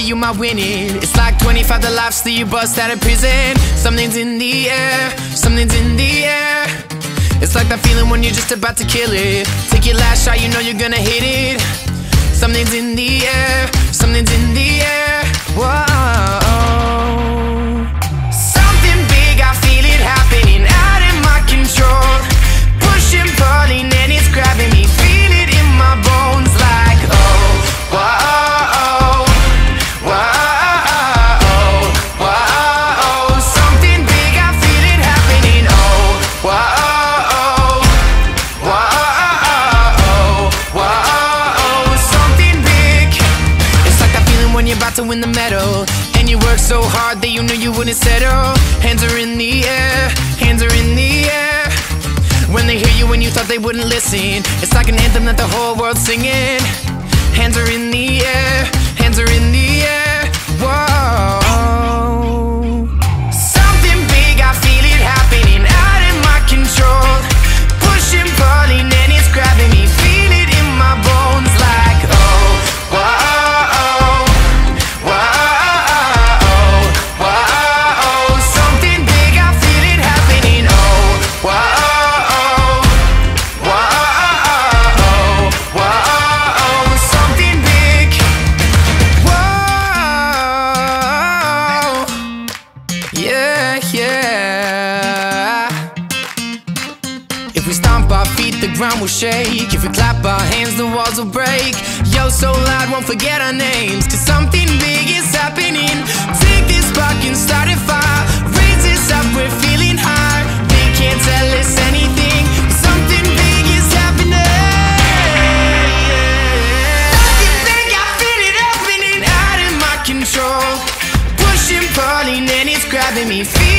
you might win it. It's like 25 the life till you bust out of prison. Something's in the air, something's in the air. It's like that feeling when you're just about to kill it. Take your last shot, you know you're gonna hit it. Something's in the air, something's in the air. Win the medal. And you worked so hard that you knew you wouldn't settle. Hands are in the air, hands are in the air. When they hear you when you thought they wouldn't listen. It's like an anthem that the whole world's singing. Hands are in the air, hands are in the air. Feet, the ground will shake. If we clap our hands, the walls will break. Yo, so loud, won't forget our names. Cause something big is happening. Take this spark and start a fire. Raise this up, we're feeling high. They can't tell us anything. Something big is happening. Big, I feel it happening out of my control. Pushing, pulling, and it's grabbing me. Feel